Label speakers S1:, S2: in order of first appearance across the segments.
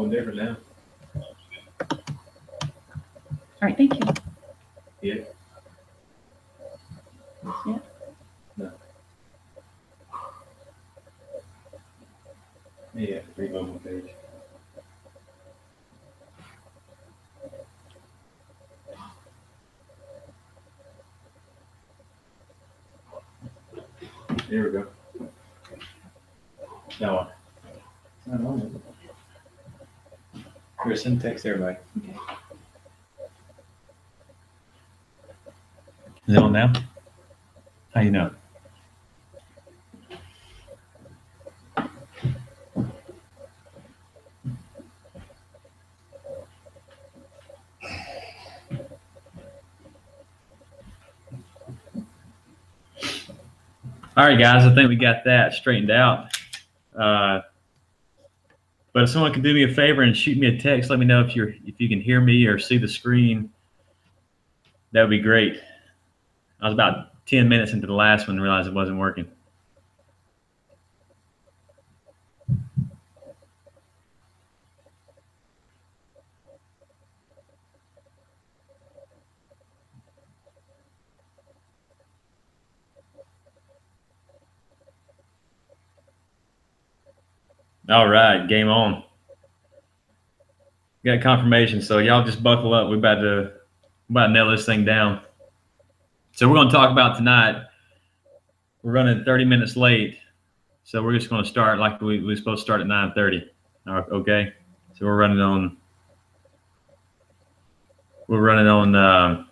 S1: Oh, different now.
S2: All right, thank you.
S1: Yeah.
S2: Yeah.
S1: No. Yeah, read one more page. There we go. That one. It's not on send text everybody.
S2: Okay.
S1: Is it on now? How you know? All right, guys, I think we got that straightened out. Uh, but if someone could do me a favor and shoot me a text, let me know if you're if you can hear me or see the screen. That would be great. I was about 10 minutes into the last one and realized it wasn't working. All right, game on. Got confirmation, so y'all just buckle up. We're about to about to nail this thing down. So we're going to talk about tonight. We're running 30 minutes late, so we're just going to start like we, we were supposed to start at 9:30. Okay, so we're running on. We're running on uh,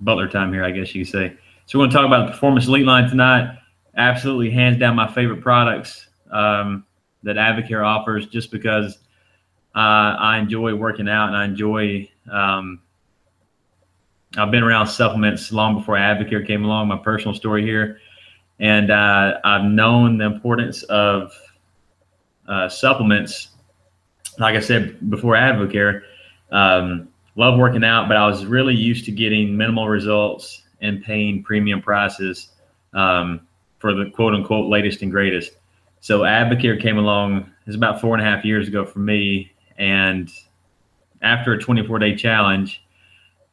S1: Butler time here, I guess you could say. So we're going to talk about the Performance Elite line tonight. Absolutely, hands down, my favorite products um, that Advocare offers, just because uh, I enjoy working out and I enjoy. Um, I've been around supplements long before Advocare came along. My personal story here, and uh, I've known the importance of uh, supplements. Like I said before, Advocare. Um, love working out, but I was really used to getting minimal results and paying premium prices um, for the quote unquote latest and greatest. So Advocare came along. It's about four and a half years ago for me, and after a 24 day challenge,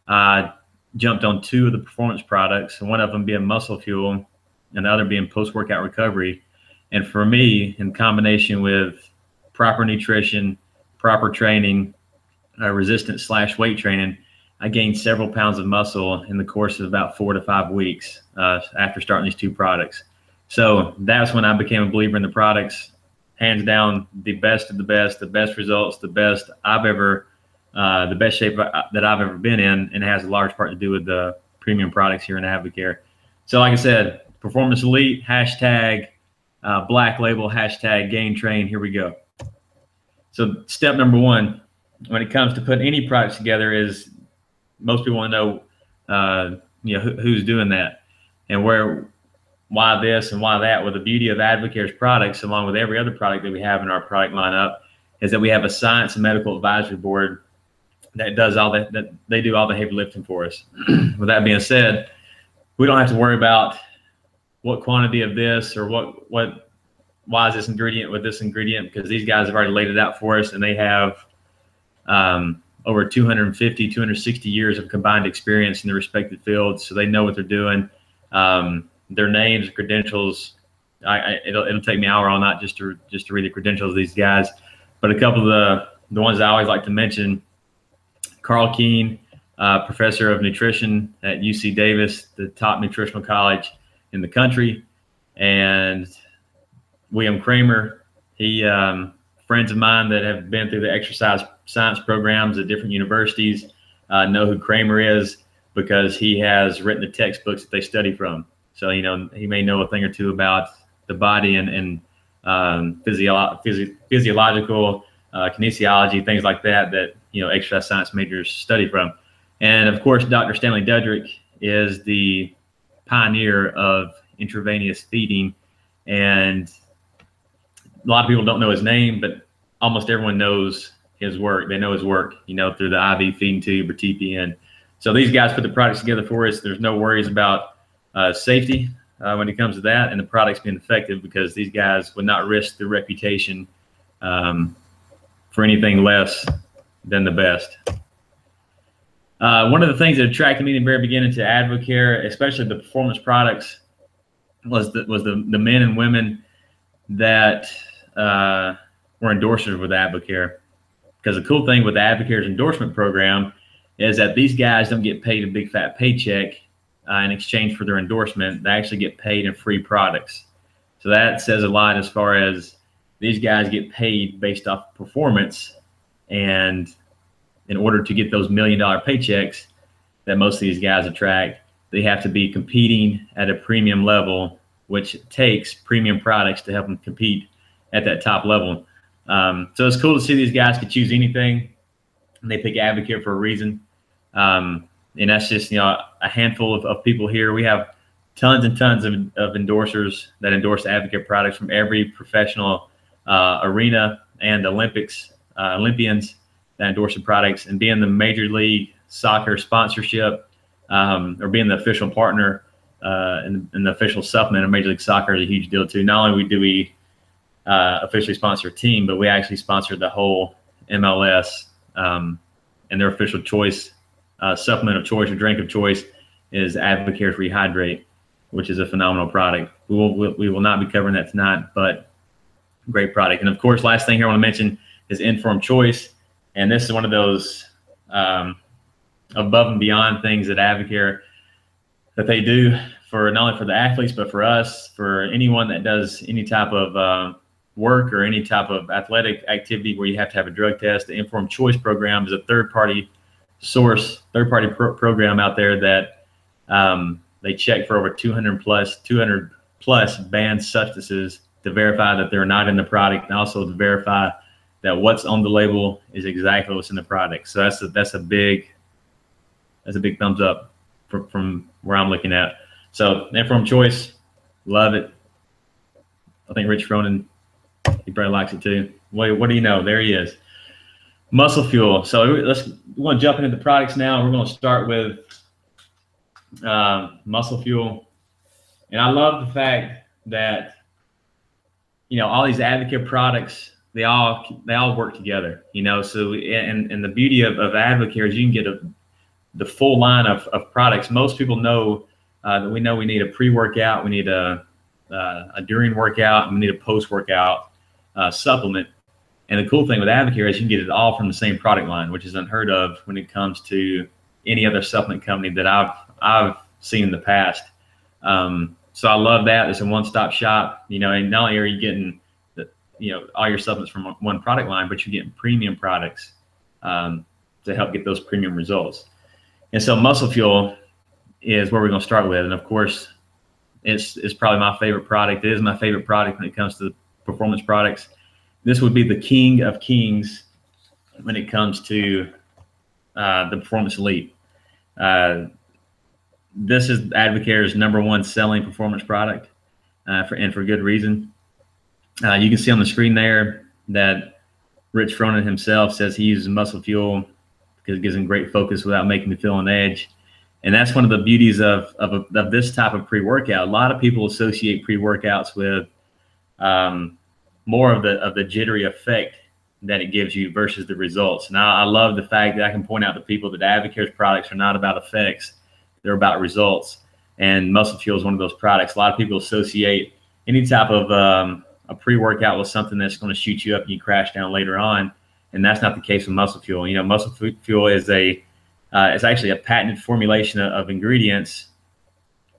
S1: I jumped on two of the performance products, one of them being Muscle Fuel and the other being post workout recovery. And for me, in combination with proper nutrition, proper training, uh, resistance slash weight training, I gained several pounds of muscle in the course of about four to five weeks uh, after starting these two products. So that's when I became a believer in the products. Hands down, the best of the best, the best results, the best I've ever, uh, the best shape that I've ever been in, and it has a large part to do with the premium products here in Advocare. So, like I said, Performance Elite hashtag uh, Black Label hashtag Gain Train. Here we go. So, step number one, when it comes to putting any products together, is most people want to know, uh, you know, who, who's doing that and where why this and why that. Well, the beauty of Advocare's products, along with every other product that we have in our product lineup, is that we have a science and medical advisory board that does all that, that they do all the heavy lifting for us. with that being said, we don't have to worry about what quantity of this or what, what, why is this ingredient with this ingredient? Because these guys have already laid it out for us and they have, um, over 250, 260 years of combined experience in the respective fields. So they know what they're doing. Um, their names, credentials. I, I, it'll, it'll take me an hour all night just to just to read the credentials of these guys. But a couple of the the ones I always like to mention: Carl Keen, uh, professor of nutrition at UC Davis, the top nutritional college in the country, and William Kraemer. He um, friends of mine that have been through the exercise science programs at different universities uh, know who Kraemer is because he has written the textbooks that they study from. So, you know, he may know a thing or two about the body and, and um, physio- physio- physiological uh, kinesiology, things like that, that, you know, exercise science majors study from. And of course, Dr. Stanley Dudrick is the pioneer of intravenous feeding. And a lot of people don't know his name, but almost everyone knows his work. They know his work, you know, through the IV feeding tube or TPN. So these guys put the products together for us. There's no worries about uh, safety uh, when it comes to that, and the products being effective because these guys would not risk their reputation um, for anything less than the best. Uh, one of the things that attracted me in the very beginning to Advocare, especially the performance products, was the, was the, the men and women that uh, were endorsers with Advocare. Because the cool thing with Advocare's endorsement program is that these guys don't get paid a big fat paycheck uh, in exchange for their endorsement. They actually get paid in free products. So that says a lot as far as these guys get paid based off performance. And in order to get those million dollar paychecks that most of these guys attract, they have to be competing at a premium level, which takes premium products to help them compete at that top level. Um, so it's cool to see these guys could choose anything. And they pick Advocare for a reason. Um, and that's just, you know, a handful of, of people here. We have tons and tons of, of endorsers that endorse Advocare products from every professional uh, arena and Olympics, uh, Olympians that endorse the products and being the major league soccer sponsorship um, or being the official partner uh, and, and, the official supplement of Major League Soccer is a huge deal too. Not only do we uh, officially sponsor a team, but we actually sponsor the whole MLS um, and their official choice uh, supplement of choice or drink of choice is Advocare Rehydrate, which is a phenomenal product. We will we will not be covering that tonight, but great product. And of course, last thing here I want to mention is Informed Choice, and this is one of those um, above and beyond things that Advocare that they do for not only for the athletes but for us, for anyone that does any type of uh, work or any type of athletic activity where you have to have a drug test. The Informed Choice program is a third party source, third party pro- program out there that um, they check for over 200 plus 200 plus banned substances to verify that they're not in the product and also to verify that what's on the label is exactly what's in the product. So that's a, that's a big that's a big thumbs up from, from where I'm looking at. So informed choice, love it. I think Rich Froning, he probably likes it too. Wait, what do you know? There he is. Muscle fuel. So let's we're going to jump into the products now. We're going to start with uh, muscle fuel, and I love the fact that you know all these Advocare products they all they all work together. You know, so and and the beauty of, of Advocare is you can get a the full line of, of products. Most people know uh, that we know we need a pre workout, we need a uh, a during workout, and we need a post workout uh, supplement and the cool thing with Advocare is you can get it all from the same product line, which is unheard of when it comes to any other supplement company that I've I've seen in the past. Um, so I love that. It's a one-stop shop, you know, and not only are you getting the, you know, all your supplements from one product line, but you're getting premium products um, to help get those premium results. And so Muscle Fuel is where we're going to start with. And of course, it's, it's probably my favorite product. It is my favorite product when it comes to performance products this would be the king of kings when it comes to uh, the Performance Elite. Uh, this is Advocare's number one selling performance product, uh, for, and for good reason. Uh, you can see on the screen there that Rich Froning himself says he uses muscle fuel because it gives him great focus without making me feel on edge. And that's one of the beauties of, of, of this type of pre workout. A lot of people associate pre workouts with um, more of the of the jittery effect that it gives you versus the results. Now, I love the fact that I can point out to people that Advocare's products are not about effects; they're about results. And Muscle Fuel is one of those products. A lot of people associate any type of um, a pre-workout with something that's going to shoot you up and you crash down later on, and that's not the case with Muscle Fuel. You know, Muscle Fuel is a uh, it's actually a patented formulation of, of ingredients.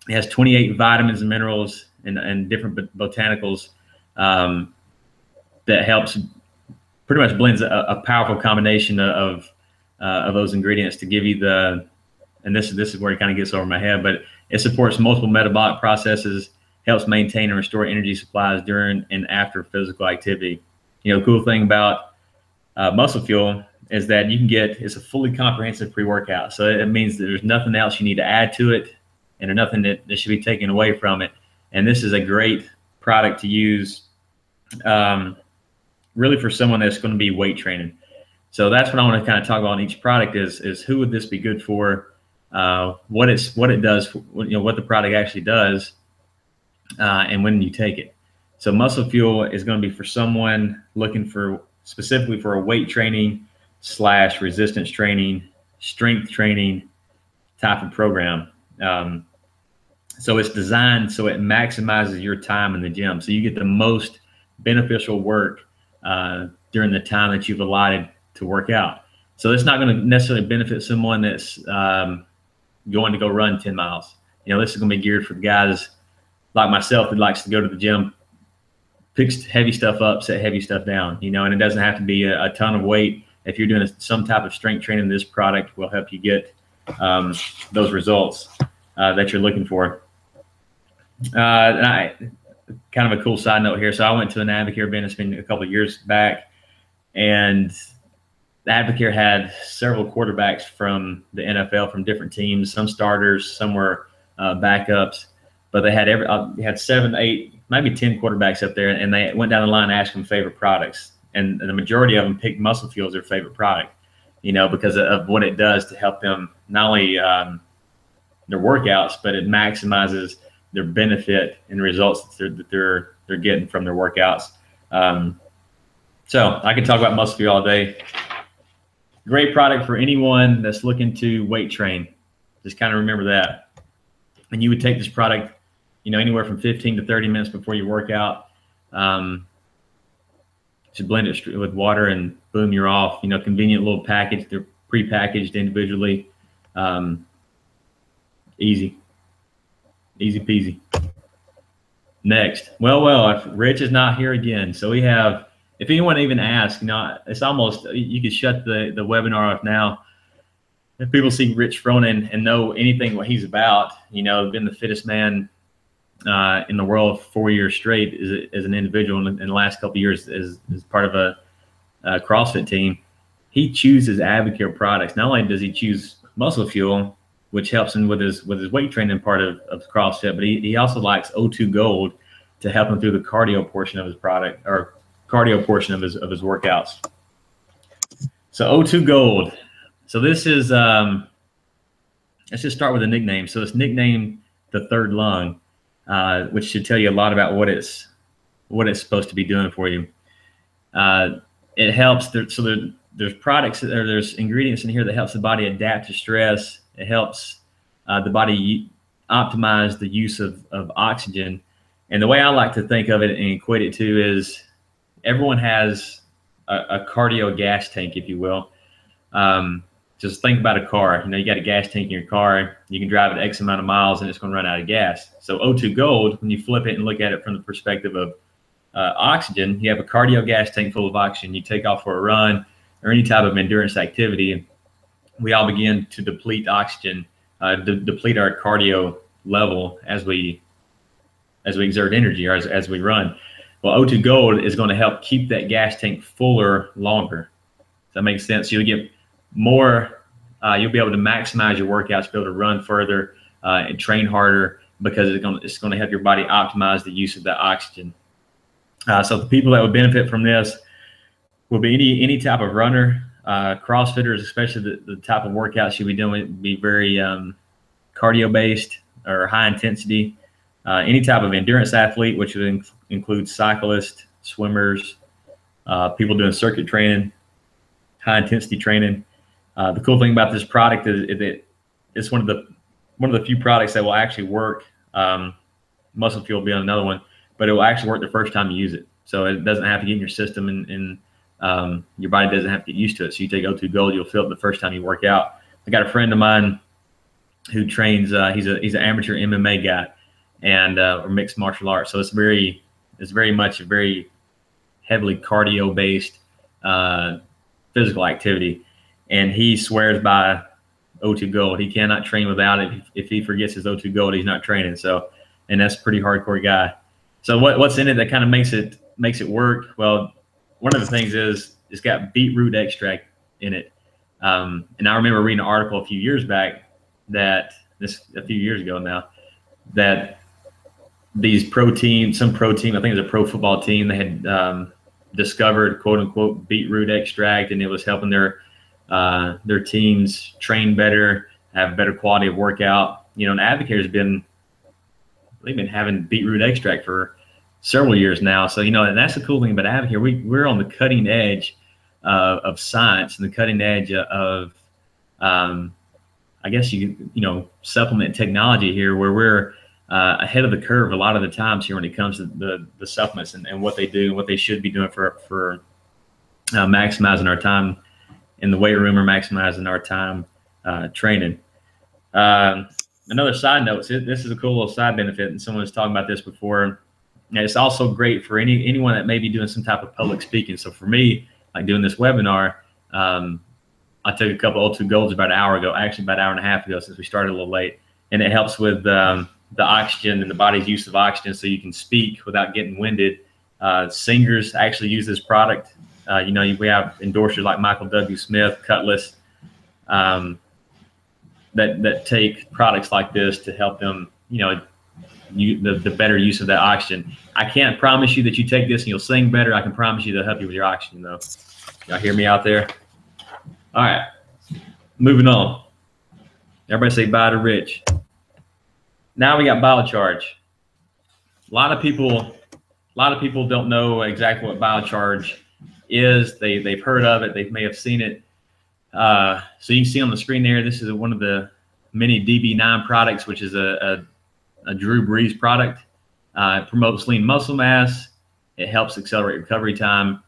S1: It has 28 vitamins and minerals and, and different botanicals um, that helps pretty much blends a, a powerful combination of uh, of those ingredients to give you the and this is this is where it kind of gets over my head, but it supports multiple metabolic processes, helps maintain and restore energy supplies during and after physical activity. You know, cool thing about uh, muscle fuel is that you can get it's a fully comprehensive pre-workout. So it means that there's nothing else you need to add to it, and nothing that, that should be taken away from it. And this is a great product to use um, really for someone that's going to be weight training. So that's what I want to kind of talk about on each product is is who would this be good for, uh, what it's what it does, you know, what the product actually does, uh, and when you take it. So Muscle Fuel is going to be for someone looking for specifically for a weight training slash resistance training, strength training type of program. Um, so it's designed so it maximizes your time in the gym. So you get the most beneficial work uh, during the time that you've allotted to work out. So it's not going to necessarily benefit someone that's um, going to go run 10 miles. You know, this is going to be geared for guys like myself that likes to go to the gym, pick heavy stuff up, set heavy stuff down, you know, and it doesn't have to be a, a ton of weight. If you're doing a, some type of strength training, this product will help you get um, those results uh, that you're looking for. Uh, and I, kind of a cool side note here. So I went to an Advocare event. It's been a couple of years back, and the Advocare had several quarterbacks from the NFL from different teams. Some starters, some were uh, backups, but they had every uh, had seven, eight, maybe ten quarterbacks up there, and they went down the line and asked them favorite products, and, and the majority of them picked Muscle Fuel as their favorite product, you know, because of what it does to help them not only um, their workouts, but it maximizes their benefit and results that they're that they're, they're getting from their workouts. Um, so I can talk about Muscle Fuel all day. Great product for anyone that's looking to weight train. Just kind of remember that. And you would take this product, you know, anywhere from 15 to 30 minutes before you work out. Um, just blend it with water and boom, you're off. You know, convenient little package. They're pre-packaged individually. Um, easy. Easy peasy. Next. Well, well, if Rich is not here again. So we have, if anyone even asks, you know, it's almost, you could shut the, the webinar off now. If people see Rich Froning and know anything what he's about, you know, been the fittest man uh, in the world four years straight as, as an individual in, in, the last couple years as, as part of a, a CrossFit team. He chooses Advocare products. Not only does he choose Muscle Fuel, which helps him with his with his weight training part of, of CrossFit. But he, he also likes O2 Gold to help him through the cardio portion of his product or cardio portion of his of his workouts. So O2 Gold. So this is um, let's just start with a nickname. So it's nicknamed the third lung, uh, which should tell you a lot about what it's what it's supposed to be doing for you. Uh, it helps. There, so there, there's products or there's ingredients in here that helps the body adapt to stress it helps uh, the body optimize the use of, of oxygen. And the way I like to think of it and equate it to is everyone has a, a cardio gas tank, if you will. Um, just think about a car. You know, you got a gas tank in your car. You can drive it X amount of miles, and it's going to run out of gas. So O2 Gold, when you flip it and look at it from the perspective of uh, oxygen, you have a cardio gas tank full of oxygen. You take off for a run or any type of endurance activity, we all begin to deplete oxygen, uh, de- deplete our cardio level as we as we exert energy or as, as we run. Well, O2 Gold is going to help keep that gas tank fuller longer. Does that make sense? You'll get more. Uh, you'll be able to maximize your workouts, be able to run further uh, and train harder because it's going to, it's going to help your body optimize the use of that oxygen. Uh, so the people that would benefit from this will be any any type of runner, uh, CrossFitters, especially the, the type of workouts you'll be doing, be very um, cardio based or high intensity. Uh, any type of endurance athlete, which would inc- include cyclists, swimmers, uh, people doing circuit training, high intensity training. Uh, the cool thing about this product is, it, it's one of the one of the few products that will actually work. Um, muscle fuel being another one, but it will actually work the first time you use it. So it doesn't have to get in your system and, and um, your body doesn't have to get used to it. So you take O2 Gold, you'll feel it the first time you work out. I got a friend of mine who trains. Uh, he's a he's an amateur MMA guy and uh, or mixed martial arts. So it's very it's very much a very heavily cardio based uh, physical activity, and he swears by O2 Gold. He cannot train without it. If he forgets his O2 Gold, he's not training. So, and that's pretty hardcore guy. So what, what's in it that kind of makes it makes it work? Well, one of the things is it's got beetroot extract in it. Um, and I remember reading an article a few years back that this a few years ago now that these protein, some protein, I think it was a pro football team, they had um, discovered quote unquote beetroot extract, and it was helping their uh, their teams train better, have better quality of workout. You know, and Advocare has been they've been having beetroot extract for several years now. So you know, and that's the cool thing about Advocare. We we're on the cutting edge uh, of science and the cutting edge of, um, I guess you you know, supplement technology here, where we're uh, ahead of the curve a lot of the times here when it comes to the the supplements and, and what they do and what they should be doing for for uh, maximizing our time in the weight room or maximizing our time uh, training. Um, another side note, this is a cool little side benefit, and someone was talking about this before. And it's also great for any anyone that may be doing some type of public speaking. So for me, like doing this webinar, um, I took a couple O2 Golds about an hour ago, actually about an hour and a half ago, since we started a little late, and it helps with um, the oxygen and the body's use of oxygen, so you can speak without getting winded. Uh, singers actually use this product. Uh, you know, we have endorsers like Michael W. Smith, Kutless, um, that that take products like this to help them, you know, you, the, the better use of that oxygen. I can't promise you that you take this and you'll sing better. I can promise you to help you with your oxygen, though. Y'all hear me out there? All right, moving on. Everybody say bye to Rich. Now we got biocharge. A lot of people, a lot of people don't know exactly what biocharge is. They they've heard of it. They may have seen it. Uh, so you can see on the screen there. This is one of the many DB9 products, which is a, a, a Drew Brees product. Uh, it promotes lean muscle mass. It helps accelerate recovery time.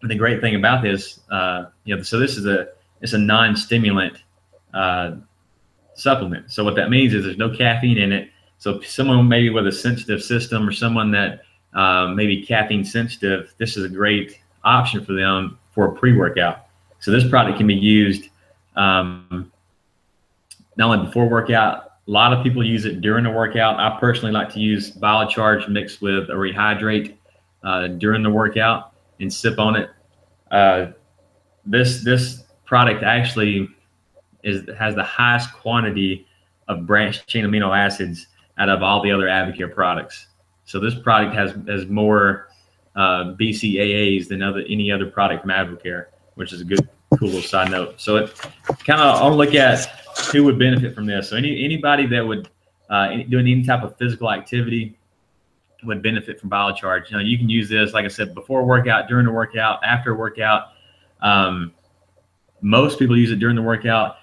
S1: And the great thing about this, uh, you know, so this is a it's a non-stimulant uh, supplement. So what that means is there's no caffeine in it. So someone maybe with a sensitive system or someone that uh, maybe caffeine sensitive, this is a great option for them for a pre-workout. So this product can be used um, not only before workout. A lot of people use it during the workout. I personally like to use BioCharge mixed with a rehydrate uh, during the workout and sip on it. Uh, this this product actually is has the highest quantity of branched chain amino acids out of all the other Advocare products. So this product has has more uh, BCAAs than other any other product from Advocare, which is a good cool little side note. So it kind of I'll look at who would benefit from this. So any anybody that would uh, doing any type of physical activity would benefit from biocharge. You know, you can use this, like I said, before workout, during the workout, after workout. Um, most people use it during the workout.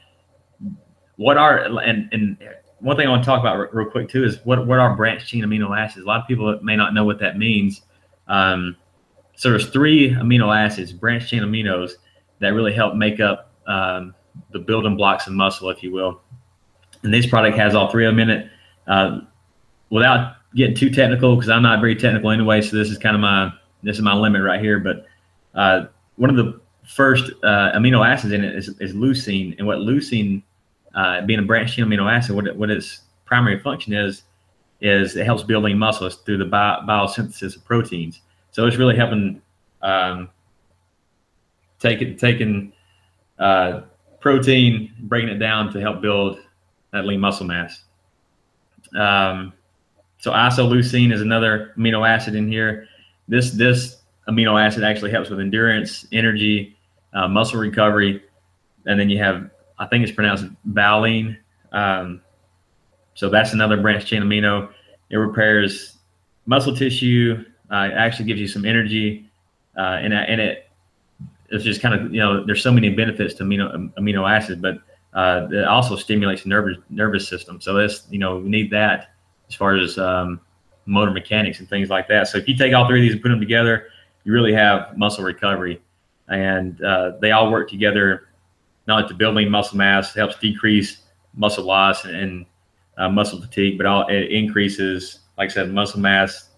S1: What are and and one thing I want to talk about real quick too is what what are branched chain amino acids? A lot of people may not know what that means. Um, so there's three amino acids, branched chain aminos, that really help make up um, the building blocks of muscle, if you will. And this product has all three of them in it. Uh, without getting too technical, because I'm not very technical anyway, so this is kind of my this is my limit right here. But uh, one of the first uh, amino acids in it is, is leucine, and what leucine, uh, being a branched chain amino acid, what it, what its primary function is, is it helps building muscles through the bio, biosynthesis of proteins. So it's really helping um, taking taking uh, protein, breaking it down to help build that lean muscle mass. Um, so isoleucine is another amino acid in here. This this amino acid actually helps with endurance, energy, uh, muscle recovery, and then you have I think it's pronounced valine. Um, so that's another branch chain amino. It repairs muscle tissue. Uh, it actually gives you some energy, uh, and and it it's just kind of you know there's so many benefits to amino amino acids, but uh, it also stimulates the nervous nervous system. So that's you know we need that as far as um, motor mechanics and things like that. So if you take all three of these and put them together, you really have muscle recovery, and uh, they all work together not only to building muscle mass, helps decrease muscle loss and, and uh, muscle fatigue, but all, it increases, like I said, muscle mass,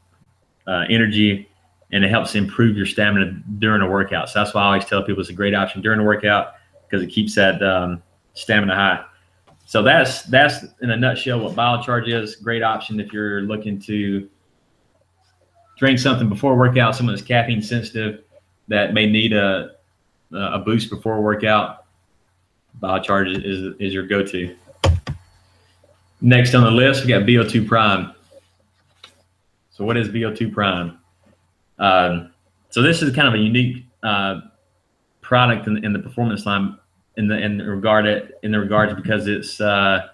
S1: uh, energy, and it helps improve your stamina during a workout. So that's why I always tell people it's a great option during a workout because it keeps that um, stamina high. So that's that's in a nutshell what biocharge is. Great option if you're looking to drink something before workout. Someone that's caffeine sensitive that may need a a boost before a workout. Biocharge is is your go-to. Next on the list, we got VO2 Prime. So what is VO2 Prime? Um, so this is kind of a unique uh, product in, in, the performance line in the in regard it, in the regards because it's uh,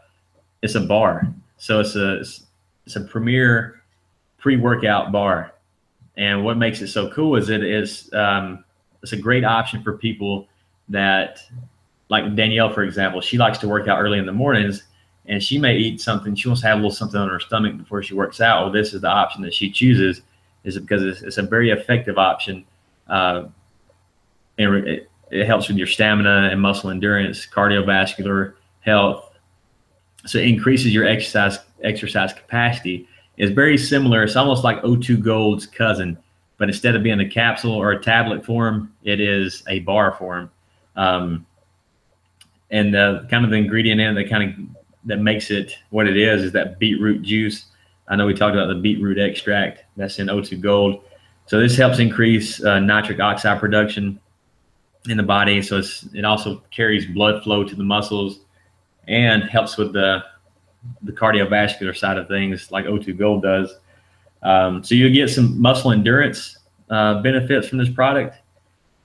S1: it's a bar. So it's a it's, it's a premier pre-workout bar. And what makes it so cool is it is um, it's a great option for people that like Danielle, for example, she likes to work out early in the mornings and she may eat something. She wants to have a little something on her stomach before she works out. Well, this is the option that she chooses is because it's, it's a very effective option. Uh, and it, it helps with your stamina and muscle endurance, cardiovascular health. So it increases your exercise exercise capacity. It's very similar. It's almost like O2 Gold's cousin, but instead of being a capsule or a tablet form, it is a bar form. Um, and the kind of the ingredient in it that kind of that makes it what it is is that beetroot juice. I know we talked about the beetroot extract that's in O2 Gold. So this helps increase uh, nitric oxide production in the body. So it also carries blood flow to the muscles and helps with the the cardiovascular side of things, like O2 Gold does. Um, so you get some muscle endurance uh, benefits from this product.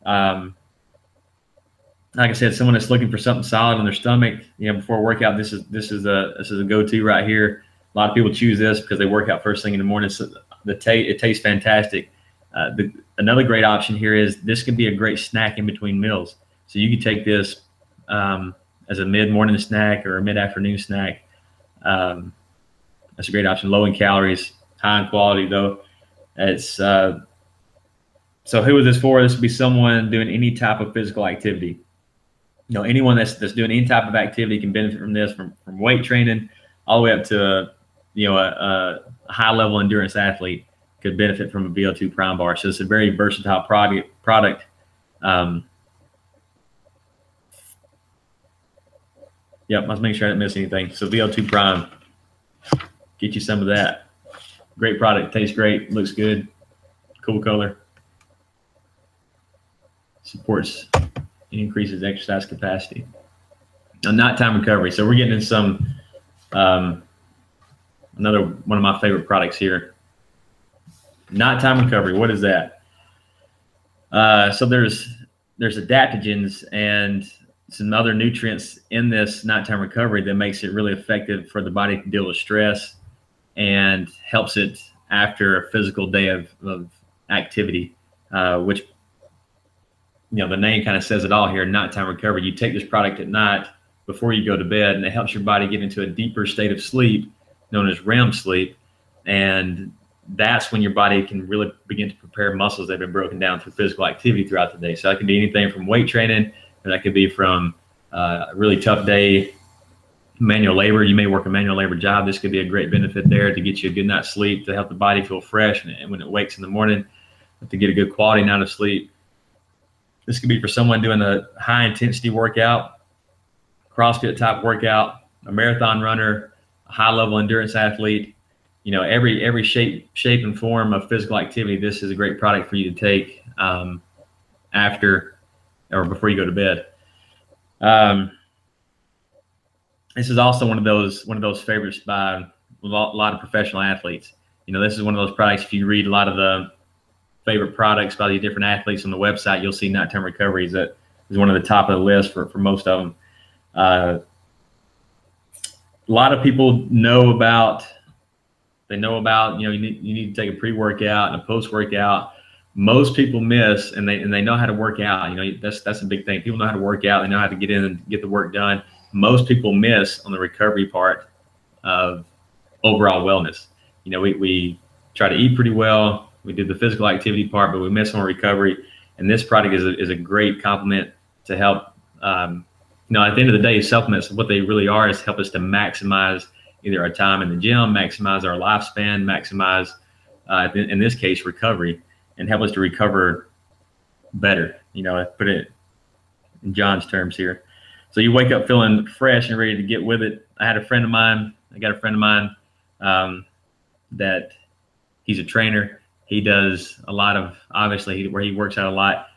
S1: Um, like I said, someone that's looking for something solid in their stomach, you know, before a workout, this is this is a this is a go-to right here. A lot of people choose this because they work out first thing in the morning. So the it tastes fantastic. Uh, the, another great option here is this could be a great snack in between meals. So you could take this um, as a mid-morning snack or a mid-afternoon snack. Um, that's a great option. Low in calories, high in quality though. It's uh, so who is this for? This would be someone doing any type of physical activity you know anyone that's that's doing any type of activity can benefit from this from from weight training all the way up to a, you know a, a high level endurance athlete could benefit from a VO2 Prime bar. So it's a very versatile product. Product. Um, yep, let's make sure I didn't miss anything. So VO2 Prime, get you some of that. Great product, tastes great, looks good, cool color, supports increases exercise capacity. Now, nighttime recovery. So we're getting in some um, another one of my favorite products here. Nighttime recovery. What is that? Uh, so there's there's adaptogens and some other nutrients in this nighttime recovery that makes it really effective for the body to deal with stress and helps it after a physical day of, of activity, uh, which you know, the name kind of says it all here, nighttime recovery. You take this product at night before you go to bed, and it helps your body get into a deeper state of sleep known as REM sleep. And that's when your body can really begin to prepare muscles that have been broken down through physical activity throughout the day. So that can be anything from weight training, that could be from uh, a really tough day, manual labor. You may work a manual labor job. This could be a great benefit there to get you a good night's sleep, to help the body feel fresh, and when it wakes in the morning, to get a good quality night of sleep. This could be for someone doing a high intensity workout, CrossFit type workout, a marathon runner, high level endurance athlete. You know, every every shape shape and form of physical activity. This is a great product for you to take um, after or before you go to bed. Um, this is also one of those one of those favorites by a lot of professional athletes. You know, this is one of those products. If you read a lot of the favorite products by the different athletes on the website, you'll see nighttime recovery is that is one of the top of the list for, for most of them. Uh, a lot of people know about they know about you know you need, you need to take a pre-workout and a post-workout most people miss and they and they know how to work out you know that's that's a big thing people know how to work out they know how to get in and get the work done most people miss on the recovery part of overall wellness you know we, we try to eat pretty well we do the physical activity part, but we miss on recovery. And this product is a, is a great complement to help. Um, you know, at the end of the day, supplements, what they really are is help us to maximize either our time in the gym, maximize our lifespan, maximize, uh, in this case, recovery, and help us to recover better. You know, I put it in John's terms here. So you wake up feeling fresh and ready to get with it. I had a friend of mine. I got a friend of mine um, that he's a trainer he does a lot of obviously where he works out a lot.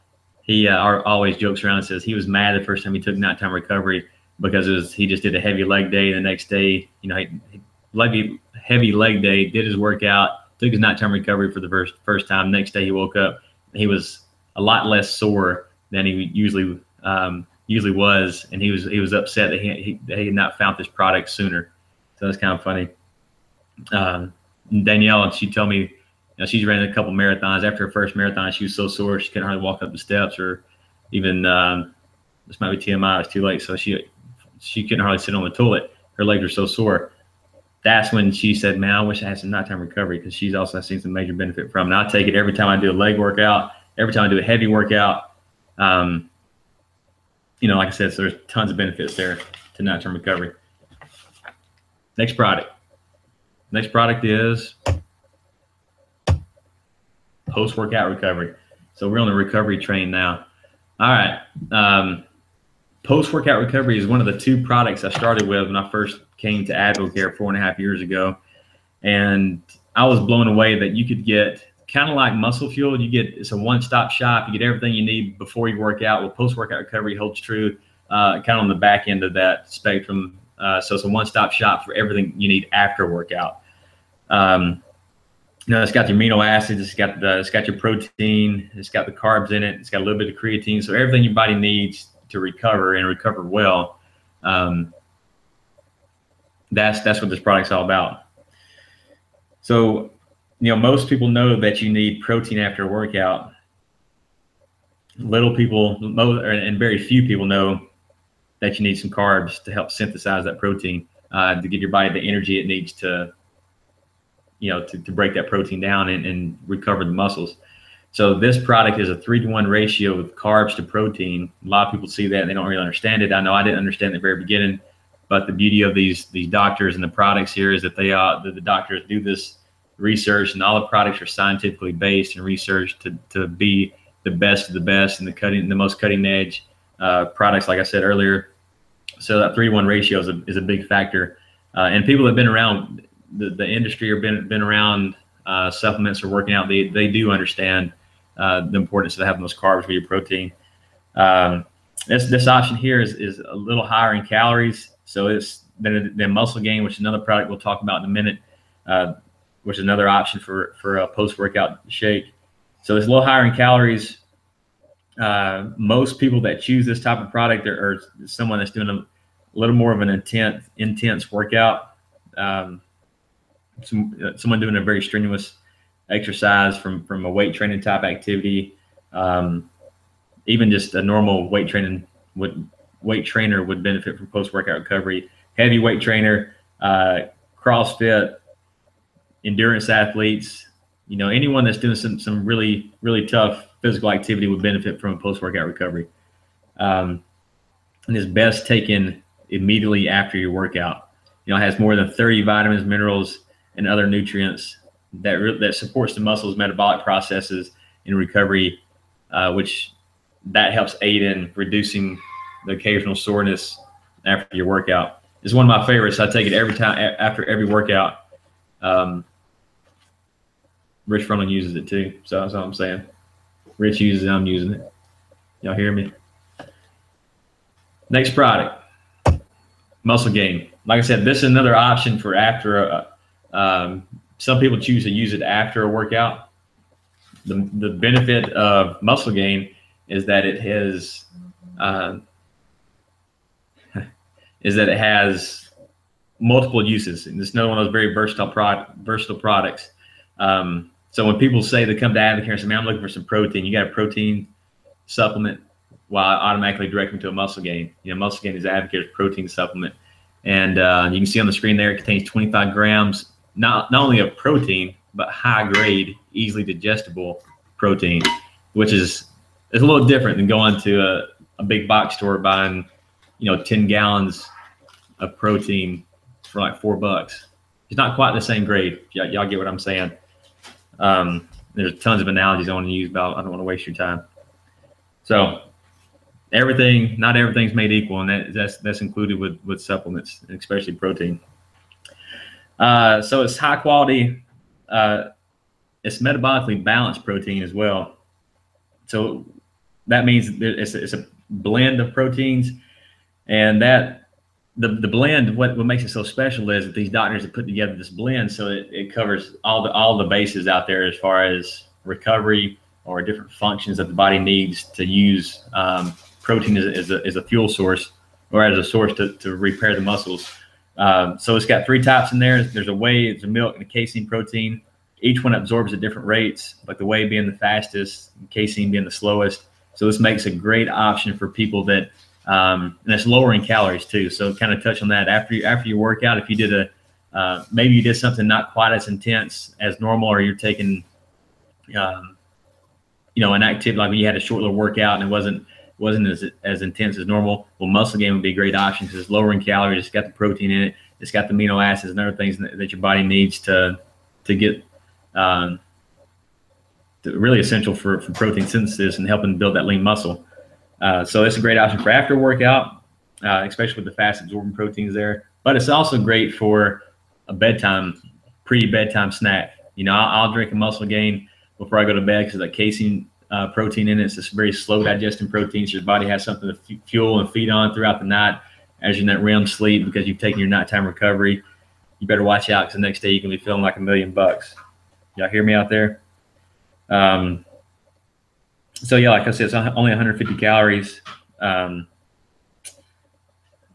S1: He uh, always jokes around and says he was mad the first time he took nighttime recovery because it was, he just did a heavy leg day. The next day, you know, he, heavy heavy leg day, did his workout, took his nighttime recovery for the first first time. Next day, he woke up, he was a lot less sore than he usually um, usually was, and he was he was upset that he, he, he had not found this product sooner. So that's kind of funny. Um, Danielle, she told me, know, she's ran a couple marathons. After her first marathon, she was so sore she couldn't hardly walk up the steps, or even um, this might be TMI. It's too late, so she she couldn't hardly sit on the toilet. Her legs were so sore. That's when she said, "Man, I wish I had some nighttime recovery," because she's also seen some major benefit from. And I take it every time I do a leg workout, every time I do a heavy workout. Um, you know, like I said, so there's tons of benefits there to nighttime recovery. Next product. Next product is post workout recovery. So we're on the recovery train now. All right. Um, post workout recovery is one of the two products I started with when I first came to Advocare four and a half years ago. And I was blown away that you could get kind of like muscle fuel. You get it's a one stop shop. You get everything you need before you work out. Well, post workout recovery holds true, uh, kind of on the back end of that spectrum. Uh, so it's a one stop shop for everything you need after workout. Um, it's got the amino acids, it's got the, it's got your protein, it's got the carbs in it, it's got a little bit of creatine. So everything your body needs to recover and recover well. Um, that's that's what this product's all about. So, you know, most people know that you need protein after a workout. Little people, most, and very few people know that you need some carbs to help synthesize that protein uh, to give your body the energy it needs to, you know, to, to break that protein down and, and recover the muscles. So this product is a three to one ratio of carbs to protein. A lot of people see that and they don't really understand it. I know I didn't understand at the very beginning, but the beauty of these these doctors and the products here is that they uh the, the doctors do this research and all the products are scientifically based and researched to to be the best of the best and the cutting the most cutting edge uh, products. Like I said earlier, so that three to one ratio is a is a big factor. Uh, and people have been around the, the industry or been been around uh, supplements or working out, they they do understand uh, the importance of having those carbs with your protein. Um, this this option here is, is a little higher in calories, so it's than, muscle gain, which is another product we'll talk about in a minute, uh, which is another option for for a post workout shake. So it's a little higher in calories. Uh, most people that choose this type of product are, are someone that's doing a little more of an intense intense workout. Um, some, uh, someone doing a very strenuous exercise from from a weight training type activity, um, even just a normal weight training would weight trainer would benefit from post workout recovery. Heavy weight trainer, uh, CrossFit, endurance athletes, you know, anyone that's doing some some really really tough physical activity would benefit from post workout recovery. Um, and is best taken immediately after your workout. You know, it has more than 30 vitamins, minerals, and other nutrients that re- that supports the muscles metabolic processes in recovery, uh, which that helps aid in reducing the occasional soreness after your workout. It's one of my favorites. I take it every time after every workout. Um, Rich Froning uses it too, so that's all I'm saying. Rich uses it, I'm using it. Y'all hear me? Next product, muscle gain. Like I said, this is another option for after a, um, some people choose to use it after a workout. The, the benefit of muscle gain is that it has uh, is that it has multiple uses. And it's another one of those very versatile product, versatile products. Um, so when people say they come to Advocare and say, "Man, I'm looking for some protein," you got a protein supplement. Well, I automatically direct them to a muscle gain. You know, muscle gain is Advocare's protein supplement, and uh, you can see on the screen there it contains 25 grams not not only of protein but high grade, easily digestible protein, which is is a little different than going to a, a big box store buying, you know, 10 gallons of protein for like four bucks. It's not quite the same grade. Y- y'all get what I'm saying? Um, there's tons of analogies I want to use, but I don't want to waste your time. So everything, not everything's made equal, and that, that's that's included with with supplements, especially protein. Uh, so it's high quality. Uh, it's metabolically balanced protein as well. So that means it's a, it's a blend of proteins, and that the the blend what what makes it so special is that these doctors have put together this blend so it, it covers all the all the bases out there as far as recovery or different functions that the body needs to use um, protein as, as, a, as a fuel source or as a source to, to repair the muscles Um, so it's got three types in there. There's a whey, it's a milk, and a casein protein. Each one absorbs at different rates, like the whey being the fastest, casein being the slowest. So this makes a great option for people that, um, and it's lower in calories too. So kind of touch on that after you, after your workout. If you did a, uh, maybe you did something not quite as intense as normal, or you're taking, um, you know, an activity like you had a short little workout and it wasn't wasn't as, as intense as normal, well, muscle gain would be a great option because it's lower in calories. It's got the protein in it. It's got the amino acids and other things that, that your body needs to to get um, to, really essential for, for protein synthesis and helping build that lean muscle. Uh, so it's a great option for after workout, uh, especially with the fast absorbing proteins there. But it's also great for a bedtime, pre bedtime snack. You know, I'll, I'll, drink a muscle gain before I go to bed because that casein uh, protein in it. It's a very slow digesting protein, so your body has something to f- fuel and feed on throughout the night as you're in that REM sleep because you've taken your nighttime recovery. You better watch out because the next day you can be feeling like a million bucks. Y'all hear me out there? Um, so yeah, like I said, it's only 150 calories. Um,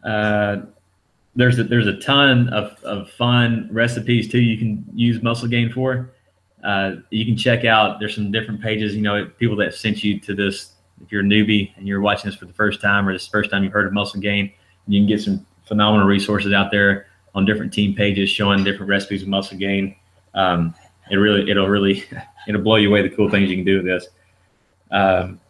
S1: uh, there's a, there's a ton of, of fun recipes too you can use muscle gain for uh, you can check out. There's some different pages. You know, people that sent you to this. If you're a newbie and you're watching this for the first time, or this first time you've heard of Muscle Gain, you can get some phenomenal resources out there on different team pages showing different recipes of muscle gain. Um, it really, it'll really, it'll blow you away the cool things you can do with this. Um,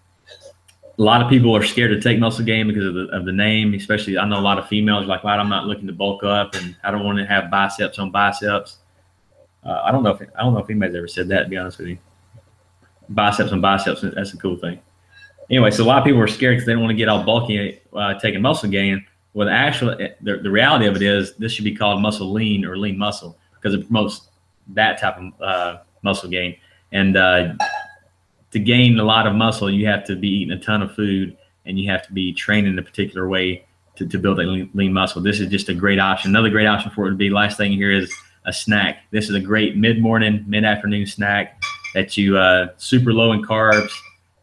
S1: a lot of people are scared to take muscle gain because of the, of the name, especially I know a lot of females like, well, I'm not looking to bulk up and I don't want to have biceps on biceps. Uh, I don't know if I don't know if anybody's ever said that. To be honest with you, biceps and biceps. That's a cool thing. Anyway, so a lot of people are scared because they don't want to get all bulky uh, taking muscle gain. Well, the actual the, the reality of it is this should be called muscle lean or lean muscle because it promotes that type of uh, muscle gain. And uh, to gain a lot of muscle, you have to be eating a ton of food and you have to be trained in a particular way to, to build a lean, lean muscle. This is just a great option. Another great option for it would be last thing here is a snack. This is a great mid-morning, mid-afternoon snack that you uh, super low in carbs,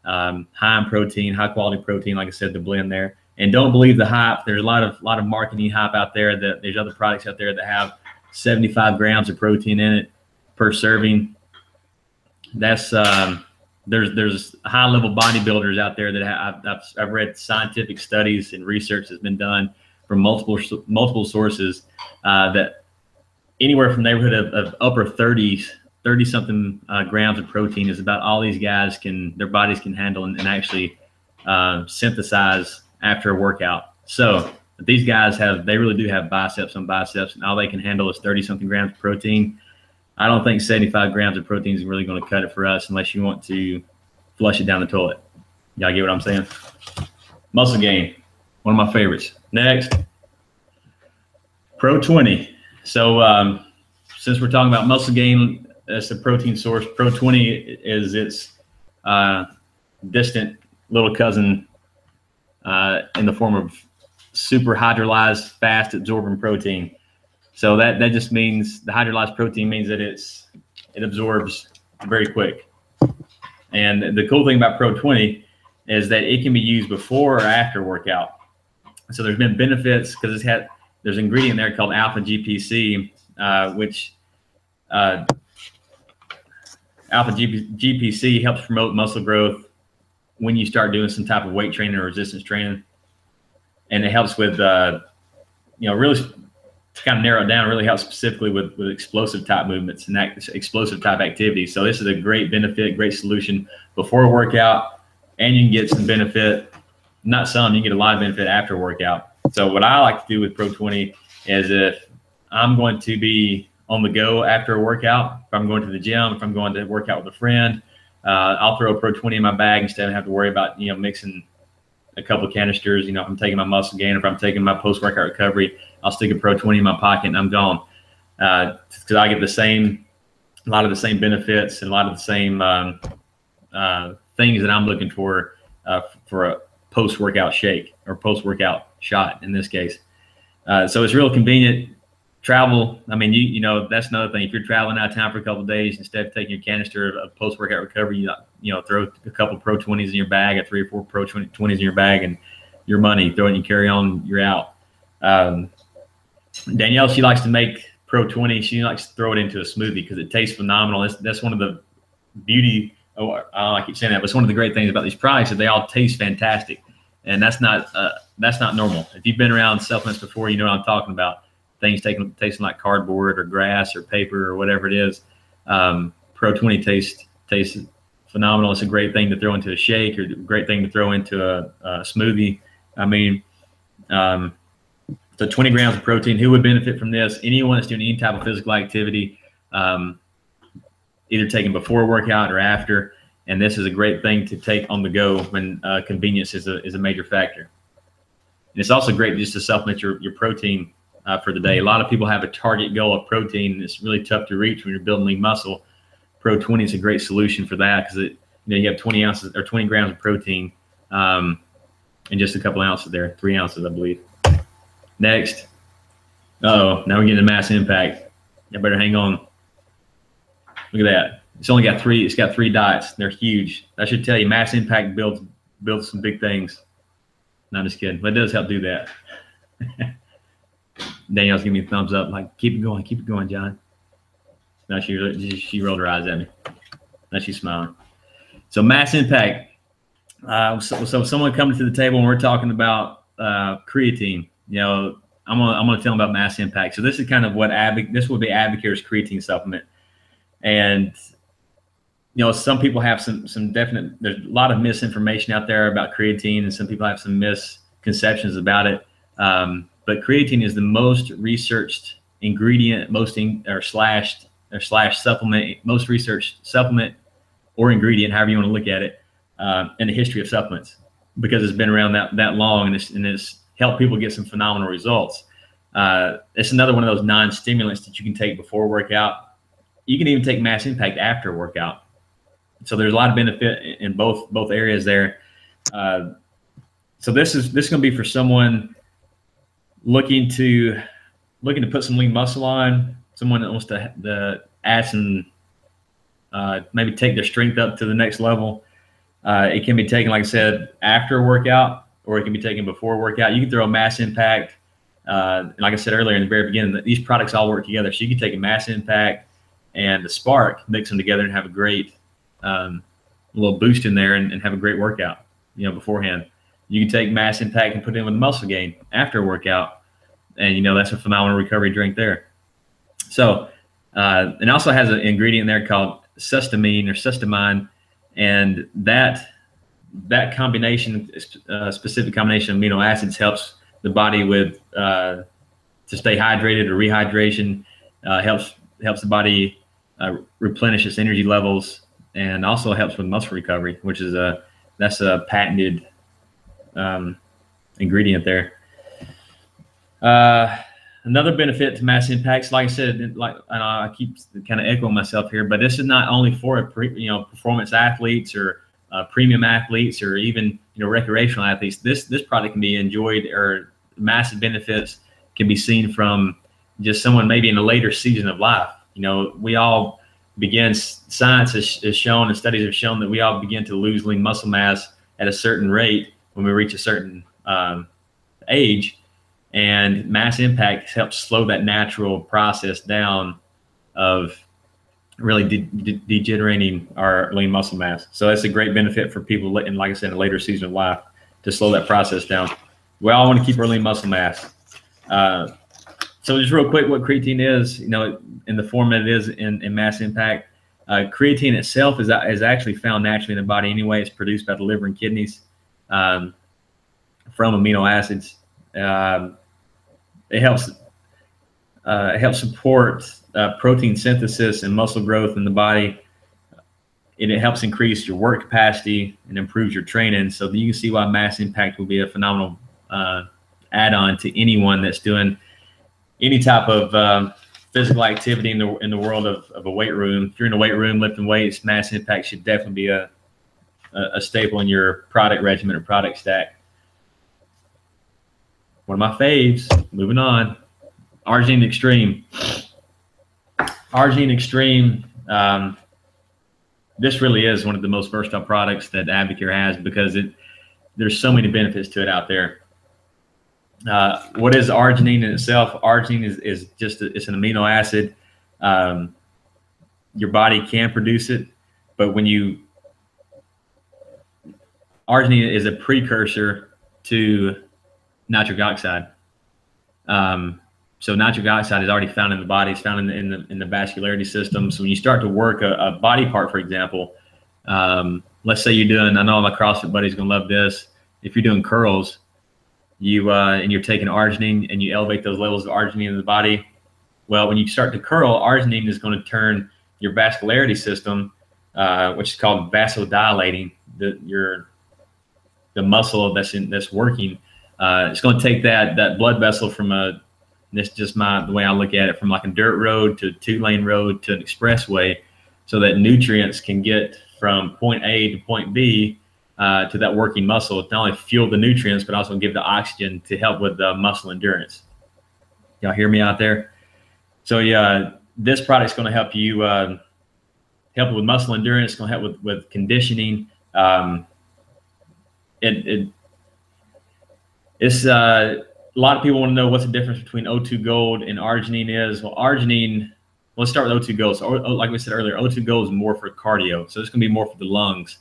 S1: um, high in protein, high quality protein. Like I said, the blend there. And don't believe the hype. There's a lot of lot of marketing hype out there. That there's other products out there that have 75 grams of protein in it per serving. That's um, there's there's high level bodybuilders out there that have, I've, I've read scientific studies and research that's been done from multiple multiple sources uh, that anywhere from neighborhood of, of upper 30s 30 something uh, grams of protein is about all these guys can their bodies can handle and, and actually uh, synthesize after a workout. So these guys have they really do have biceps on biceps and all they can handle is 30 something grams of protein. I don't think 75 grams of protein is really going to cut it for us unless you want to flush it down the toilet. Y'all get what i'm saying? Muscle gain one of my favorites. Next. Pro 20 so um, since we're talking about muscle gain as a protein source, Pro 20 is its uh, distant little cousin uh, in the form of super hydrolyzed, fast absorbing protein. So that that just means the hydrolyzed protein means that it's it absorbs very quick. And the cool thing about Pro 20 is that it can be used before or after workout. So there's been benefits because it's had there's an ingredient there called alpha GPC, uh, which uh, alpha GP, GPC helps promote muscle growth when you start doing some type of weight training or resistance training, and it helps with uh, you know really to kind of narrow it down. Really helps specifically with with explosive type movements and that explosive type activities. So this is a great benefit, great solution before a workout, and you can get some benefit. Not some, you can get a lot of benefit after a workout so what I like to do with Pro 20 is if I'm going to be on the go after a workout, if I'm going to the gym, if I'm going to work out with a friend, uh, I'll throw a Pro 20 in my bag instead of have to worry about you know mixing a couple canisters. You know, if I'm taking my muscle gain, if I'm taking my post workout recovery, I'll stick a Pro 20 in my pocket and I'm gone because uh, I get the same, a lot of the same benefits and a lot of the same um, uh, things that I'm looking for uh, for a post workout shake or post workout shot in this case. Uh, so it's real convenient. Travel, I mean, you you know that's another thing. If you're traveling out of town for a couple days, instead of taking your canister of post workout recovery, you you know throw a couple Pro 20s in your bag, or three or four Pro 20s in your bag, and your money. Throw it in your carry on, you're out. Um, Danielle, she likes to make Pro 20. She likes to throw it into a smoothie because it tastes phenomenal. That's, that's one of the beauty. Oh, I keep saying that, but it's one of the great things about these products that they all taste fantastic, and that's not uh, that's not normal. If you've been around supplements before, you know what I'm talking about. Things taking tasting like cardboard or grass or paper or whatever it is. Um, Pro 20 tastes tastes phenomenal. It's a great thing to throw into a shake or a great thing to throw into a, a smoothie. I mean, um, so 20 grams of protein. Who would benefit from this? Anyone that's doing any type of physical activity, um, either taking before workout or after. And this is a great thing to take on the go when uh, convenience is a, is a major factor. And it's also great just to supplement your, your protein uh, for the day. A lot of people have a target goal of protein. It's really tough to reach when you're building lean muscle. Pro 20 is a great solution for that because it, you know, you have 20 ounces or 20 grams of protein um, and just a couple ounces there, three ounces, I believe. Next. oh, now we're getting a mass impact. I better hang on. Look at that. It's only got three. It's got three dots. They're huge. I should tell you, mass impact builds builds some big things. Not just kidding, but it does help do that. Danielle's giving me a thumbs up, like keep it going, keep it going, John. Now she she rolled her eyes at me. Now she's smiling. So mass impact. Uh, so, so someone coming to the table and we're talking about uh, creatine. You know, I'm gonna I'm gonna tell them about mass impact. So this is kind of what this would be Advocare's creatine supplement, and you know some people have some some definite there's a lot of misinformation out there about creatine, and some people have some misconceptions about it. Um, but creatine is the most researched ingredient, most in, or slashed or slash supplement, most researched supplement or ingredient, however you want to look at it, uh, in the history of supplements because it's been around that that long and it's, and it's helped people get some phenomenal results. Uh, it's another one of those non-stimulants that you can take before workout. You can even take mass impact after workout. So there's a lot of benefit in both both areas there. Uh, so this is this is going to be for someone looking to looking to put some lean muscle on, someone that wants to the, add some uh, maybe take their strength up to the next level. Uh, it can be taken, like I said, after a workout, or it can be taken before a workout. You can throw a mass impact. Uh, like I said earlier in the very beginning, these products all work together. So you can take a mass impact and the spark, mix them together, and have a great um, little boost in there and, and, have a great workout. You know, beforehand, you can take mass impact and put it in with muscle gain after a workout, and you know that's a phenomenal recovery drink there. So, uh, it also has an ingredient there called cysteamine or cystamine, and that that combination, uh, specific combination of amino acids, helps the body with uh, to stay hydrated or rehydration. Uh, helps helps the body uh, replenish its energy levels, and also helps with muscle recovery, which is a that's a patented um, ingredient there. Uh, another benefit to mass impacts, like I said, like I keep kind of echoing myself here, but this is not only for pre, you know performance athletes or uh, premium athletes or even you know recreational athletes. This this product can be enjoyed or massive benefits can be seen from just someone maybe in a later season of life. You know, we all begin science has, has shown and studies have shown that we all begin to lose lean muscle mass at a certain rate when we reach a certain um, age and mass impact helps slow that natural process down of really de- de- degenerating our lean muscle mass. So that's a great benefit for people, and like I said, in a later season of life, to slow that process down. We all want to keep our lean muscle mass. Uh, so just real quick, what creatine is, you know, in the form that it is in, in mass impact, uh, creatine itself is, is actually found naturally in the body anyway. It's produced by the liver and kidneys um, from amino acids. Um, it helps uh, it helps support uh, protein synthesis and muscle growth in the body. It, it, helps increase your work capacity and improves your training. So you can see why mass impact will be a phenomenal uh, add-on to anyone that's doing any type of um, physical activity in the in the world of, of a weight room. If you're in a weight room lifting weights, mass impact should definitely be a a, staple in your product regimen or product stack. One of my faves. Moving on, Arginine Extreme. Arginine Extreme. Um, this really is one of the most versatile products that Advocare has because it there's so many benefits to it out there. Uh, what is arginine in itself? Arginine is, is just a, it's an amino acid. Um, your body can produce it, but when you arginine is a precursor to nitric oxide. Um, so nitric oxide is already found in the body. It's found in the, in the, in the vascularity system. So when you start to work a, a body part, for example, um, let's say you're doing, I know my CrossFit buddy's gonna love this. If you're doing curls, you uh, and you're taking arginine and you elevate those levels of arginine in the body. Well, when you start to curl, arginine is going to turn your vascularity system, uh, which is called vasodilating, the your the muscle that's in that's working. Uh, it's going to take that that blood vessel from a this is just my the way I look at it from like a dirt road to two lane road to an expressway, so that nutrients can get from point A to point B uh, to that working muscle. Not only fuel the nutrients, but also give the oxygen to help with the muscle endurance. Y'all hear me out there? So yeah, this product's going to help you uh, help with muscle endurance. It's going to help with with conditioning. Um, it, it it's uh, a lot of people want to know what's the difference between O2 Gold and arginine is. Well, arginine, let's start with O2 Gold. So, like we said earlier, O2 Gold is more for cardio. So, it's going to be more for the lungs.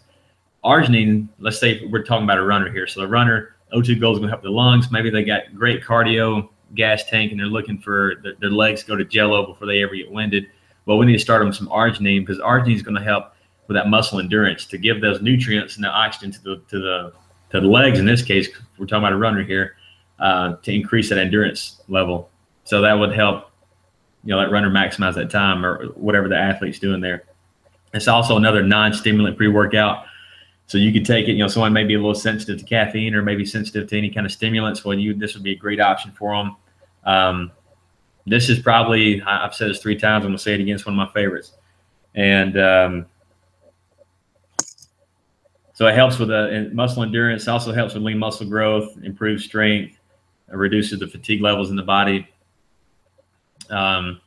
S1: Arginine, let's say we're talking about a runner here. So, the runner, O2 Gold is going to help the lungs. Maybe they got great cardio, gas tank, and they're looking for their, their legs go to jello before they ever get winded. Well, we need to start them some arginine because arginine is going to help with that muscle endurance to give those nutrients and the oxygen to the to the to the legs. In this case, we're talking about a runner here uh, to increase that endurance level. So that would help, you know, let runner maximize that time or whatever the athlete's doing there. It's also another non-stimulant pre-workout. So you could take it, you know, someone may be a little sensitive to caffeine or maybe sensitive to any kind of stimulants. Well, you this would be a great option for them. Um, this is probably I've said this three times. I'm gonna say it again. It's one of my favorites, and um, so it helps with the muscle endurance. Also helps with lean muscle growth, improves strength, reduces the fatigue levels in the body. Um,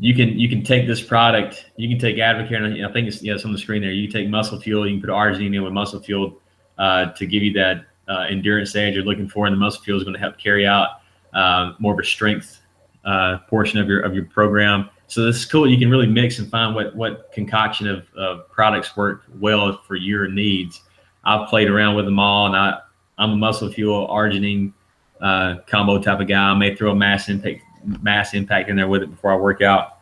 S1: you can you can take this product. You can take Advocare, and I think it's yeah, it's on the screen there. You can take Muscle Fuel. You can put arginine in with Muscle Fuel uh, to give you that uh, endurance edge you're looking for, and the Muscle Fuel is going to help carry out uh, more of a strength uh, portion of your of your program. So this is cool. You can really mix and find what what concoction of, of products work well for your needs. I've played around with them all, and I I'm a Muscle Fuel arginine uh, combo type of guy. I may throw a mass impact mass impact in there with it before I work out.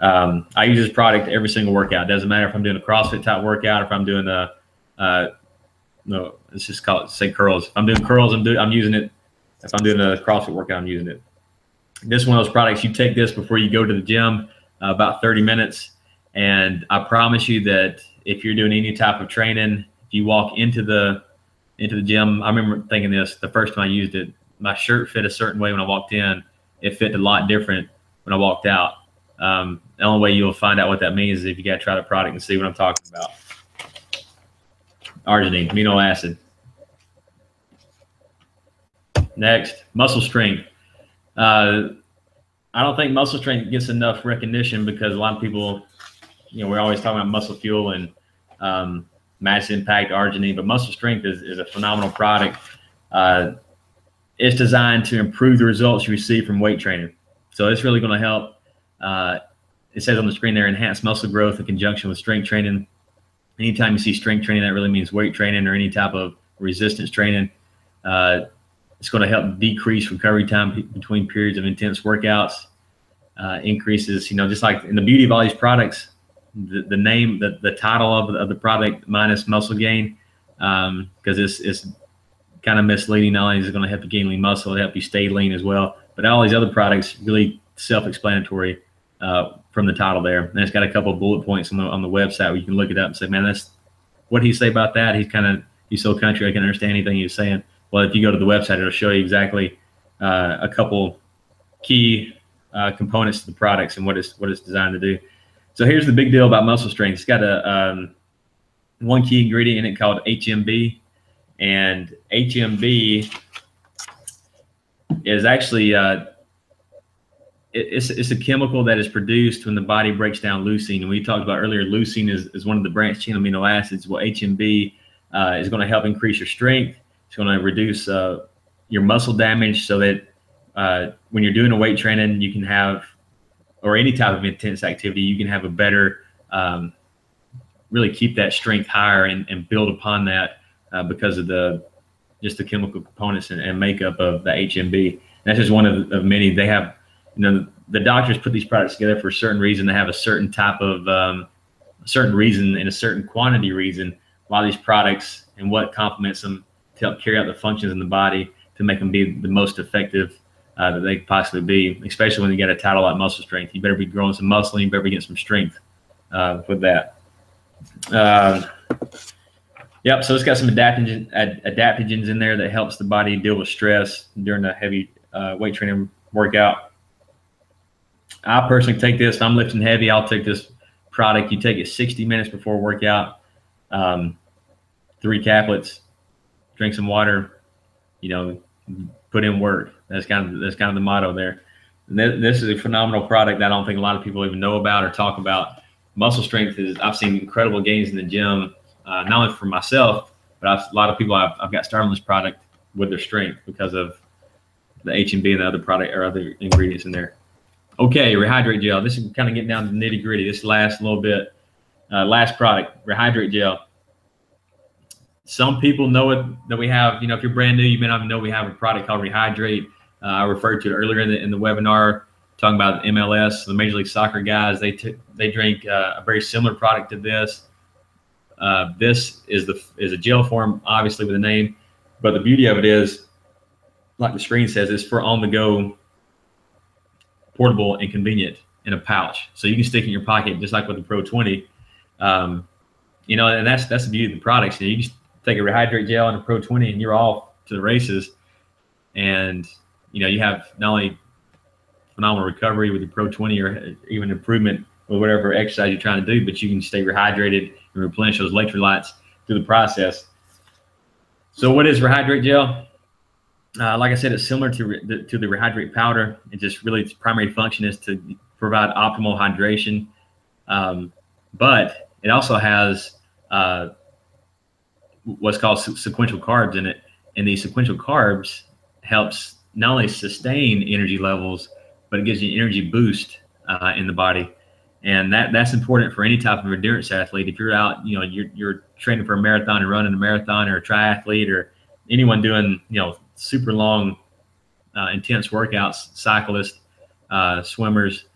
S1: Um, I use this product every single workout. It doesn't matter if I'm doing a CrossFit type workout, or if I'm doing a uh, no, let's just call it say curls. If I'm doing curls, I'm doing I'm using it. If I'm doing a CrossFit workout, I'm using it. This one of those products you take this before you go to the gym, uh, about 30 minutes, and I promise you that if you're doing any type of training, if you walk into the into the gym, I remember thinking this the first time I used it my shirt fit a certain way when I walked in. It fit a lot different when I walked out. Um, the only way you'll find out what that means is if you got to try the product and see what I'm talking about. Arginine, amino acid. Next, muscle strength. Uh, I don't think muscle strength gets enough recognition because a lot of people, you know, we're always talking about muscle fuel and um, mass impact arginine, but muscle strength is, is a phenomenal product. Uh, it's designed to improve the results you receive from weight training. So it's really going to help. Uh, it says on the screen there, enhance muscle growth in conjunction with strength training. Anytime you see strength training, that really means weight training or any type of resistance training. Uh, it's going to help decrease recovery time between periods of intense workouts. Uh, increases, you know, just like in the beauty of all these products, the, the name, the, the title of, of the product minus muscle gain, because um, it's, it's kind of misleading. Not only is it going to help you gain lean muscle, it help you stay lean as well. But all these other products really self-explanatory uh, from the title there. And it's got a couple of bullet points on the on the website where you can look it up and say, man, that's what he say about that. He's kind of he's so country. I can understand anything he's saying. Well, if you go to the website, it'll show you exactly uh, a couple key uh, components to the products and what it's what it's designed to do. So here's the big deal about muscle strength. It's got a um, one key ingredient in it called HMB, and HMB is actually uh, it, it's, it's a chemical that is produced when the body breaks down leucine. And we talked about earlier, leucine is, is one of the branched chain amino acids. Well, HMB uh, is going to help increase your strength. It's going to reduce uh, your muscle damage so that uh, when you're doing a weight training, you can have, or any type of intense activity, you can have a better, um, really keep that strength higher and, and build upon that uh, because of the just the chemical components and, and makeup of the HMB. And that's just one of, of many. They have, you know, the doctors put these products together for a certain reason. They have a certain type of, um, a certain reason and a certain quantity reason why these products and what complements them to help carry out the functions in the body to make them be the most effective uh, that they could possibly be, especially when you get a title like muscle strength. You better be growing some muscle and you better be getting some strength uh, with that. Uh, yep, so it's got some adaptogen, ad, adaptogens in there that helps the body deal with stress during a heavy uh, weight training workout. I personally take this. I'm lifting heavy, I'll take this product. You take it 60 minutes before workout, um, three caplets, drink some water, you know, put in work. That's kind of that's kind of the motto there. This is a phenomenal product that I don't think a lot of people even know about or talk about. Muscle strength is I've seen incredible gains in the gym, uh, not only for myself, but I've, a lot of people I've, I've got started on this product with their strength because of the HMB and B and the other product or other ingredients in there. Okay, rehydrate gel. This is kind of getting down to nitty gritty. This last little bit. Uh, last product, rehydrate gel. Some people know it that we have. You know, if you're brand new, you may not even know we have a product called Rehydrate. Uh, I referred to it earlier in the, in the webinar, talking about MLS, the Major League Soccer guys. They t- they drink uh, a very similar product to this. Uh, this is the is a gel form, obviously with a name, but the beauty of it is, like the screen says, it's for on the go portable and convenient in a pouch. So you can stick in your pocket just like with the Pro 20. Um, you know, and that's that's the beauty of the products. You, know, you just take a rehydrate gel and a Pro 20 and you're off to the races. And you know, you have not only phenomenal recovery with the Pro 20 or even improvement with whatever exercise you're trying to do, but you can stay rehydrated and replenish those electrolytes through the process. So, what is rehydrate gel? Uh, like I said, it's similar to the, to the rehydrate powder. It just really its primary function is to provide optimal hydration, um, but it also has uh, what's called sequential carbs in it, and these sequential carbs helps not only sustain energy levels, but it gives you an energy boost uh, in the body, and that that's important for any type of endurance athlete. If you're out, you know, you're you're training for a marathon and running a marathon, or a triathlete, or anyone doing you know super long, uh, intense workouts, cyclists, uh, swimmers,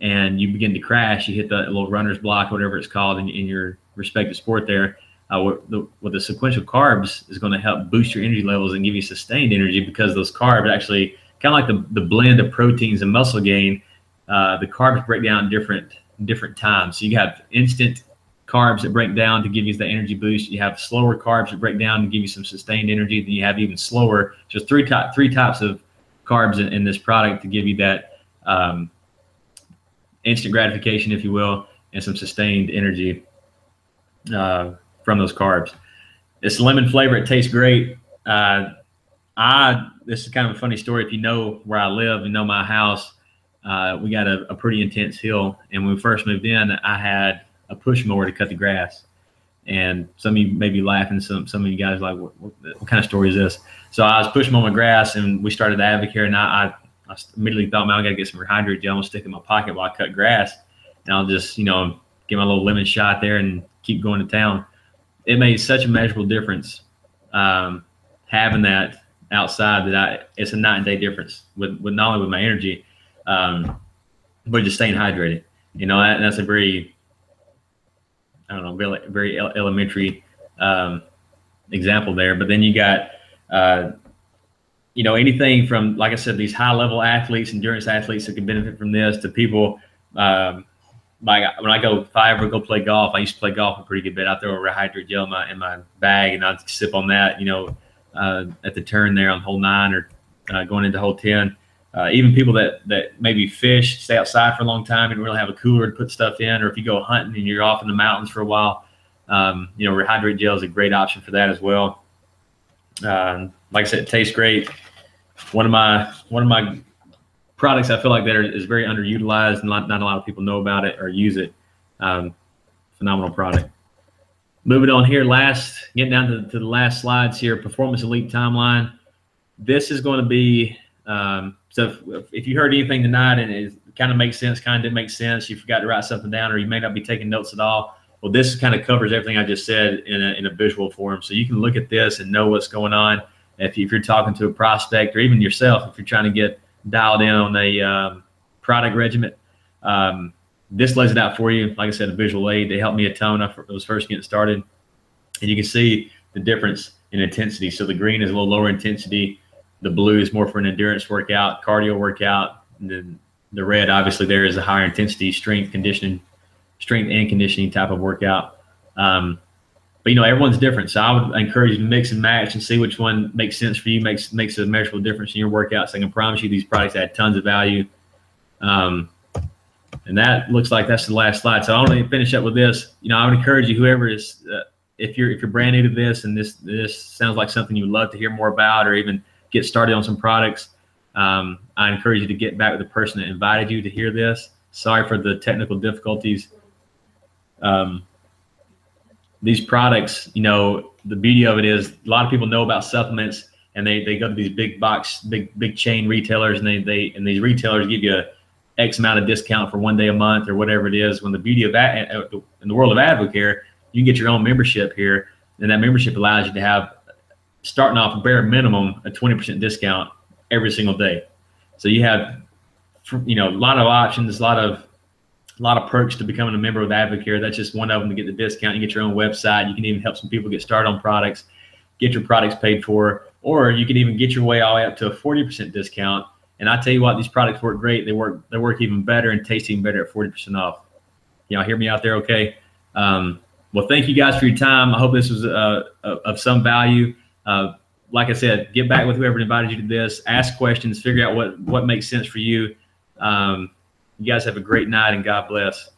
S1: and you begin to crash, you hit the little runner's block, whatever it's called in, in your respective sport there. Uh, what, the, what the sequential carbs is going to help boost your energy levels and give you sustained energy because those carbs actually kind of like the, the blend of proteins and muscle gain. Uh, the carbs break down different different times. So you have instant carbs that break down to give you the energy boost. You have slower carbs that break down to give you some sustained energy. Then you have even slower, just three type three types of carbs in, in this product to give you that um, instant gratification, if you will, and some sustained energy uh, from those carbs. It's lemon flavor. It tastes great. Uh, I this is kind of a funny story. If you know where I live, you know my house. Uh, we got a, a pretty intense hill, and when we first moved in, I had a push mower to cut the grass. And some of you may be laughing. Some some of you guys like, what, what, what kind of story is this? So I was pushing on my grass, and we started the Advocare, and I, I, I immediately thought, man, I got to get some rehydrate gel and stick in my pocket while I cut grass, and I'll just you know get my little lemon shot there and keep going to town. It made such a measurable difference um, having that outside that I it's a night and day difference with, with not only with my energy, um, but just staying hydrated. You know, that, that's a very I don't know, very, very elementary um, example there. But then you got, uh, you know, anything from, like I said, these high level athletes, endurance athletes that can benefit from this to people. Um, like when I go, if I ever go play golf, I used to play golf a pretty good bit. I throw a rehydrate gel in my, in my bag and I'd sip on that, you know, uh, at the turn there on hole nine or uh, going into hole 10 uh, even people that that maybe fish, stay outside for a long time, and really have a cooler to put stuff in, or if you go hunting and you're off in the mountains for a while, um, you know, rehydrate gel is a great option for that as well. Um, like I said, it tastes great. One of my one of my products I feel like that is very underutilized, and not, not a lot of people know about it or use it. Um, phenomenal product. Moving on here, last getting down to, to the last slides here. Performance Elite timeline. this is going to be um, so if, if you heard anything tonight and it kind of makes sense, kind of didn't make sense, you forgot to write something down, or you may not be taking notes at all. Well, this kind of covers everything I just said in a, in a visual form. So you can look at this and know what's going on. If, you, you're talking to a prospect or even yourself, if you're trying to get dialed in on a um, product regimen, um, this lays it out for you. Like I said, a visual aid. They helped me a ton. I was first getting started. And you can see the difference in intensity. So the green is a little lower intensity. The blue is more for an endurance workout, cardio workout. And then the red, obviously, there is a higher intensity strength conditioning, strength and conditioning type of workout. Um, but you know, everyone's different. So I would encourage you to mix and match and see which one makes sense for you, makes makes a measurable difference in your workouts. I can promise you these products add tons of value. Um, and that looks like that's the last slide. So I want to finish up with this. You know, I would encourage you, whoever is, uh, if you're if you're brand new to this and this this sounds like something you would love to hear more about, or even get started on some products, um, I encourage you to get back with the person that invited you to hear this. Sorry for the technical difficulties. Um, these products, you know, the beauty of it is a lot of people know about supplements and they, they go to these big box, big, big chain retailers and they, they, and these retailers give you a X amount of discount for one day a month or whatever it is. When the beauty of that in the world of Advocare, you can get your own membership here and that membership allows you to have starting off bare minimum a 20% discount every single day. So you have, you know, a lot of options, a lot of, a lot of perks to becoming a member of Advocare. That's just one of them to get the discount. You get your own website. You can even help some people get started on products, get your products paid for, or you can even get your way all the way up to a 40% discount. And I tell you what, these products work great. They work, they work even better and taste even better at 40% off. Y'all hear me out there? Okay. Um, well, thank you guys for your time. I hope this was uh, of some value. Uh, like I said, get back with whoever invited you to this, ask questions, figure out what, what makes sense for you. Um, you guys have a great night and God bless.